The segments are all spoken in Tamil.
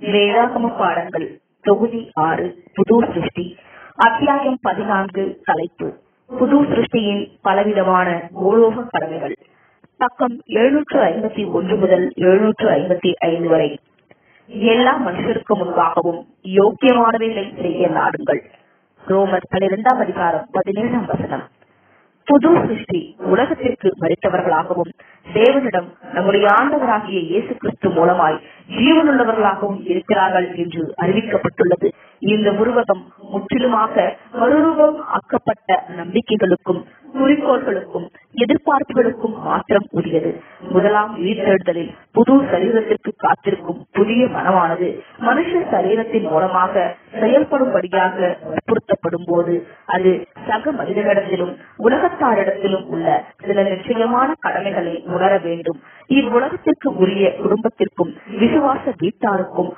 வேதாகம பாடங்கள் தொகுதி ஆறு புது சிருஷ்டி அத்தியாயம் பதினான்கு தலைப்பு. புது சிருஷ்டியின் பலவிதமான பூலோக கடமைகள். பக்கம் எழுநூற்று ஐம்பத்தி ஒன்று முதல் எழுநூற்று ஐம்பத்தி ஐந்து வரை. எல்லா மனுஷருக்கு முன்பாகவும் யோக்கியமானவைகளை செய்ய நாடுங்கள். ரோமர் பனிரெண்டாம் அதிகாரம் பதினேழாம் வசனம். புது சிருஷ்டி உலகத்திற்கு மறித்தவர்களாகவும் தேவனிடம் நம்முடைய ஆண்டவராகிய இயேசு கிறிஸ்து மூலமாய் ஜீவனுள்ளவர்களாகவும் இருக்கிறார்கள் என்று அறிவிக்கப்பட்டுள்ளது. இந்த உருவகம் முற்றிலுமாக மறுரூபம் ஆக்கப்பட்ட நம்பிக்கைகளுக்கும் குறிக்கோள்களுக்கும் எதிர்பார்ப்புகளுக்கும் மாற்றம் உரியது. முதலாம் உயிர்த்தெழுதலில் புது சரீரத்திற்கு காத்திருக்கும் புதிய மனமானது மனுஷ சரீரத்தின் மூலமாக செயல்படும்படியாக வற்புறுத்தப்படும் போது அது சக மனிதனிடத்திலும் உலகத்தாரிடத்திலும் உள்ள சில நிச்சயமான கடமைகளை உணர வேண்டும். இவ்வுலகத்திற்கு உரிய குடும்பத்திற்கும் விசுவாச வீட்டாருக்கும்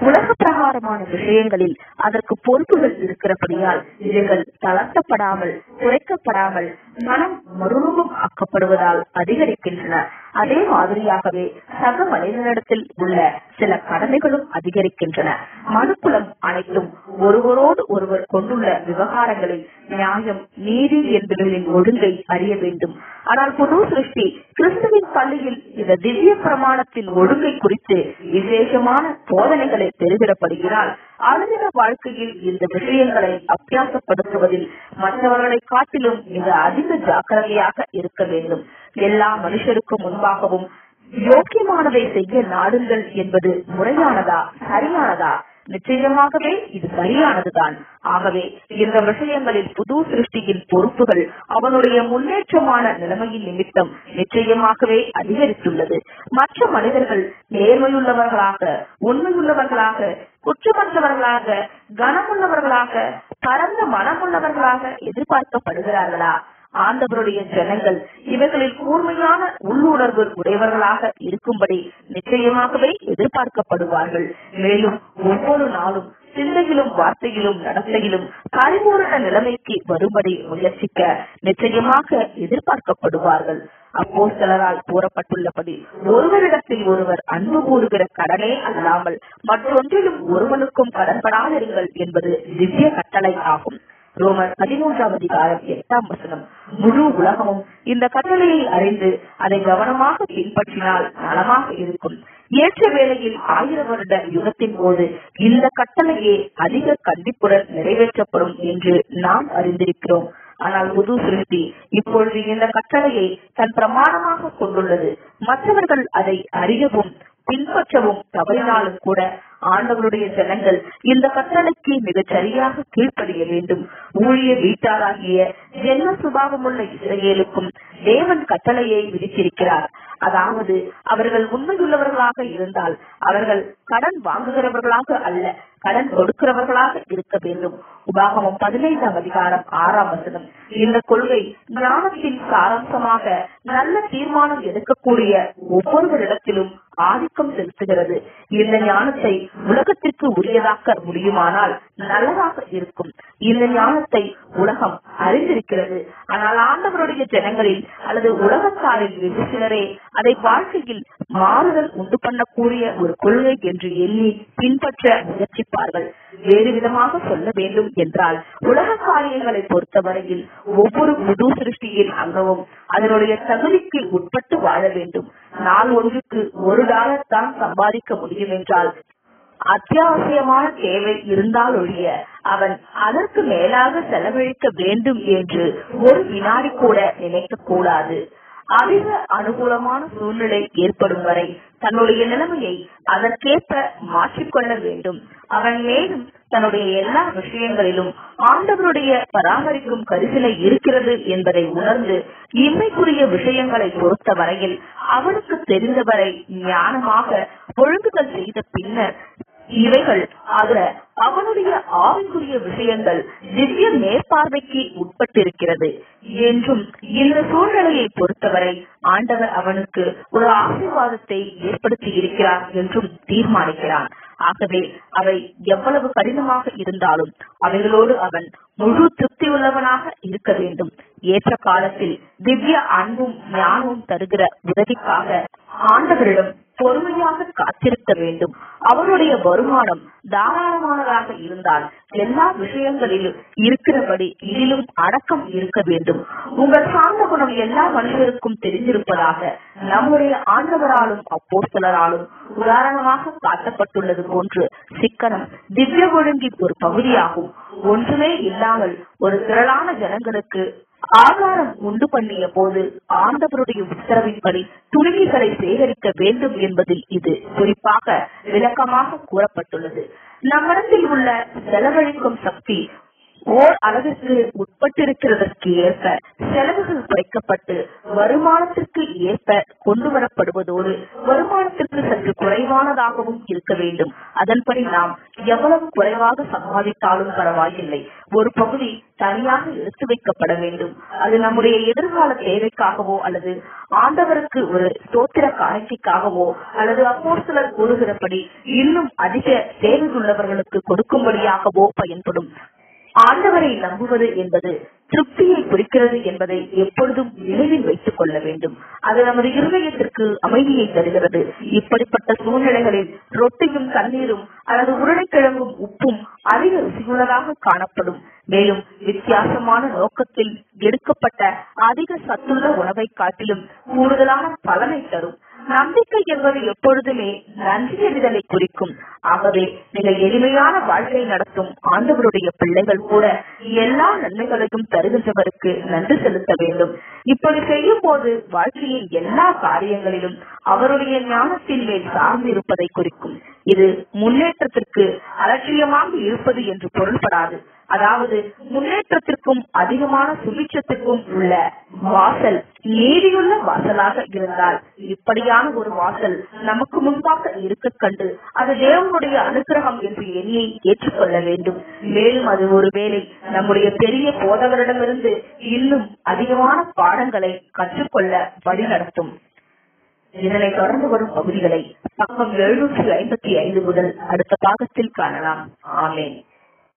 உலக பிரகாரமான விஷயங்களில் அதற்கு பொறுப்புகள் இருக்கிறபடியால் இவைகள் தளர்த்தப்படாமல் குறைக்கப்படாமல் மனம் மறுரூபம் ஆக்கப்படுவதால் அதிகரிக்கின்றன. அதே மாதிரியாகவே சக மனிதனிடத்தில் உள்ள சில கடமைகளும் அதிகரிக்கின்றன. மனுக்குலம் அனைத்தும் ஒருவரோடு ஒருவர் கொண்டுள்ள விவகாரங்களில் நியாயம் நீதி என்பவர்களின் ஒழுங்கை அறிய வேண்டும். ஆனால் புது சிருஷ்டி கிறிஸ்துவின் பள்ளியில் இந்த திவ்ய பிரமாணத்தின் ஒழுங்கை குறித்து விசேஷமான போதனைகளை பெறுகிறப்படுகிறால் அனுதின வாழ்க்கையில் இந்த விஷயங்களை அபியாசப்படுத்துவதில் மற்றவர்களை காட்டிலும் மிக அதிக ஜாக்கிரதையாக இருக்க வேண்டும். எல்லா மனுஷருக்கும் முன்பாகவும் யோக்கியமானதை செய்ய நாடுங்கள் என்பது முறையானதா சரியானதா? நிச்சயமாகவே இது சரியானதுதான். ஆகவே இந்த விஷயங்களில் புது சிருஷ்டியின் பொறுப்புகள் அவனுடைய முன்னேற்றமான நிலைமையின் நிமித்தம் நிச்சயமாகவே அதிகரித்துள்ளது. மற்ற மனிதர்கள் நேர்மையுள்ளவர்களாக உண்மையுள்ளவர்களாக குற்றமற்றவர்களாக கனமுள்ளவர்களாக பரந்த மனமுள்ளவர்களாக எதிர்பார்க்கப்படுகிறார்களா? ஆண்டவருடைய ஜனங்கள் இவர்களில் கூர்மையான உள்ளுணர்வு உடையவர்களாக இருக்கும்படி நிச்சயமாகவே எதிர்பார்க்கப்படுவார்கள். மேலும் ஒவ்வொரு நாளும் சிந்தையிலும் வார்த்தையிலும் நடத்தையிலும் பரிபூரண நிலைமைக்கு வரும்படி முயற்சிக்க நிச்சயமாக எதிர்பார்க்கப்படுவார்கள். அப்போ சிலரால் கூறப்பட்டுள்ளபடி ஒருவரிடத்தில் ஒருவர் அன்பு கூறுகிற கடனே அல்லாமல் மற்றொன்றிலும் ஒருவனுக்கும் கடன்படாதிருங்கள் என்பது திவ்ய கட்டளை ஆகும். ரோமர் பதிமூன்றாவது காலம் எட்டாம் வசனம். முழு உலகமும் இந்த கட்டளையை அறிந்து அதை கவனமாக பின்பற்றினால் நலமாக இருக்கும். ஏற்ற வேளையில் ஆயிரம் வருட யுகத்தின் போது இந்த கட்டளையே அதிக கண்டிப்புடன் நிறைவேற்றப்படும் என்று நாம் அறிந்திருக்கிறோம். ஆனால் புது சிருஷ்டி இப்பொழுது இந்த கட்டளையை தன் பிரமாணமாக கொண்டுள்ளது. மற்றவர்கள் அதை அறியவும் பின்பற்றவும் தவறினாலும் கூட ஆண்டவருடைய ஜனங்கள் இந்த கட்டளைக்கு மிகச் சரியாக கீழ்ப்படிய வேண்டும். ஊழிய வீட்டாராகிய ஜென்ம சுபாவமுள்ள இஸ்ரேலுக்கும் தேவன் கட்டளையை விதித்திருக்கிறார். அதாவது அவர்கள் உண்மையுள்ளவர்களாக இருந்தால் அவர்கள் கடன் வாங்குகிறவர்களாக அல்ல கடன் கொடுக்கிறவர்களாக இருக்க வேண்டும். உபாகமம் பதினைந்தாம் அதிகாரம் ஆறாம் வசனம். இந்த கொள்கை ஞானத்தின் சாராம்சமாக நல்ல தீர்மானம் எடுக்கக்கூடிய ஒவ்வொருவரிடத்திலும் ஆதிக்கம் செலுத்துகிறது. இந்த ஞானத்தை உலகத்திற்கு உரியதாக்க முடியுமானால் நல்லதாக இருக்கும். இந்த ஞானத்தை உலகம் அறிந்திருக்கிறது. ஆனால் ஆண்டவருடைய ஜனங்களில் அல்லது உலகத்தாரில் வெகு சிலரே அதை வாழ்க்கையில் மாறுதல் உண்டு பண்ணக்கூடிய ஒரு கொள்கை என்று எண்ணி பின்பற்ற முயற்சிப்பார்கள். வேறு விதமாக சொல்ல வேண்டும் என்றால் உலக காரியங்களை பொறுத்தவரையில் ஒவ்வொரு புது சிருஷ்டியின் அங்கமும் அதனுடைய தகுதிக்கு உட்பட்டு வாழ வேண்டும். நாள் ஒன்றுக்கு ஒரு டாலர் தான் சம்பாதிக்க முடியும் என்றால் அத்தியாவசியமான தேவை இருந்தால் ஒழிய அவன் அதற்கு மேலாக செலவழிக்க வேண்டும் என்று ஒரு வினாடி கூட நினைக்க கூடாது அதிக அனுகூலமான சூழ்நிலை ஏற்படும் வரை தன்னுடைய நிலைமையை அதற்கேற்ப மாற்றிக்கொள்ள வேண்டும். அவன் மேலும் தன்னுடைய எல்லா விஷயங்களிலும் ஆண்டவருடைய பராமரிக்கும் கரிசனை இருக்கிறது என்பதை உணர்ந்து இம்மைக்குரிய விஷயங்களை பொறுத்த வரையில் அவனுக்கு தெரிந்தவரை ஞானமாக ஒழுங்குகள் செய்த பின்னர் இவைகள் ஆக அவனுடைய ஆவிக்குரிய விஷயங்கள் திவ்ய மேற்பார்வைக்கு உட்பட்டிருக்கிறது என்றும் இந்த சூழ்நிலையை பொறுத்தவரை ஆண்டவர் அவனுக்கு ஒரு ஆசீர்வாதத்தை ஏற்படுத்தி இருக்கிறார் என்றும் தீர்மானிக்கிறான். ஆகவே அவை எவ்வளவு கடினமாக இருந்தாலும் அவைகளோடு அவன் முழு திருப்தி உள்ளவனாக இருக்க வேண்டும். ஏற்ற காலத்தில் திவ்ய அன்பும் ஞானமும் தருகிற உதவிக்காக ஆண்டவரிடம் பொறுமையாக காத்திருக்க வேண்டும். அவருடைய வருமானம் தாராளமானதாக இருந்தால் எல்லா விஷயங்களிலும் இருக்கிறபடி இதிலும் அடக்கம் இருக்க வேண்டும். உங்கள் சார்ந்த குணம் எல்லா மனிதருக்கும் தெரிந்திருப்பதாக நம்முடைய ஆண்டவராலும் அப்போஸ்தலராலும் உதாரணமாக காட்டப்பட்டுள்ளது போன்று சிக்கனம் திவ்ய ஒழுங்கின் ஒரு பகுதியாகும். ஒன்றுமே இல்லாமல் ஒரு திரளான ஜனங்களுக்கு ஆகாரம் உண்டு பண்ணிய போது ஆண்டவருடைய உத்தரவின்படி துணிகளை சேகரிக்க வேண்டும் என்பதில் இது குறிப்பாக விளக்கமாக கூறப்பட்டுள்ளது. நம்மிடத்தில் உள்ள செலவழிக்கும் சக்தி ஓர் அளவிற்கு உட்பட்டிருக்கிறதற்கு ஏற்ப செலவுகள் குறைக்கப்பட்டு வருமானத்திற்கு ஏற்ப கொண்டு வரப்படுவதோடு வருமானத்திற்கு சற்று குறைவானதாகவும் இருக்க வேண்டும். அதன்படி நாம் எவ்வளவு குறைவாக சம்பாதித்தாலும் பரவாயில்லை. ஒரு பகுதி தனியாக எடுத்து வைக்கப்பட வேண்டும். அது நம்முடைய எதிர்கால தேவைக்காகவோ அல்லது ஆண்டவருக்கு ஒரு ஸ்தோத்திர காட்சிக்காகவோ அல்லது அப்போ சிலர் கூறுகிறபடி இன்னும் அதிக தேவையுள்ளவர்களுக்கு கொடுக்கும்படியாகவோ பயன்படும். ஆண்டவரை நம்புவது என்பது திருப்தியை குறிக்கிறது என்பதை எப்பொழுதும் நினைவில் வைத்துக் கொள்ள வேண்டும். அது நமது இருதயத்திற்கு அமைதியை தருகிறது. இப்படிப்பட்ட சூழ்நிலைகளில் ரொட்டியும் தண்ணீரும் அல்லது உருளைக்கிழங்கும் உப்பும் அதிக ருசியுள்ளதாக காணப்படும். மேலும் வித்தியாசமான நோக்கத்தில் எடுக்கப்பட்ட அதிக சத்துள்ள உணவை காட்டிலும் கூடுதலான பலனை தரும். நம்பிக்கை என்பது எப்பொழுதுமே நன்றி எறிதலை குறிக்கும். ஆகவே மிக எளிமையான வாழ்க்கை நடத்தும் ஆண்டவருடைய பிள்ளைகள் கூட எல்லா நன்மைகளையும் தருகின்றவருக்கு நன்றி செலுத்த வேண்டும். இப்படி செய்யும் போது வாழ்க்கையின் எல்லா காரியங்களிலும் அவருடைய ஞானத்தின் மேல் சார்ந்து இருப்பதை குறிக்கும். இது முன்னேற்றத்திற்கு அலட்சியமாக இருப்பது என்று பொருள்படாது. அதாவது முன்னேற்றத்திற்கும் அதிகமான சுபிட்சத்துக்கும் உள்ள வாசல் நீதியுள்ள வாசலாக இருந்தால் இப்படியான ஒரு வாசல் நமக்கு முன்பாக இருக்க கண்டு அது தேவனுடைய அனுகிரகம் என்று எண்ணி ஏற்றுக்கொள்ள வேண்டும். மேலும் அது ஒருவேளை நம்முடைய பெரிய போதவரிடமிருந்து இன்னும் அதிகமான பாடங்களை கற்றுக்கொள்ள வழிநடத்தும் இதனை தொடர்ந்து வரும் பகுதிகளை பக்கம் எழுநூற்றி ஐம்பத்தி ஐந்து முதல் அடுத்த பாகத்தில் காணலாம். ஆமேன்.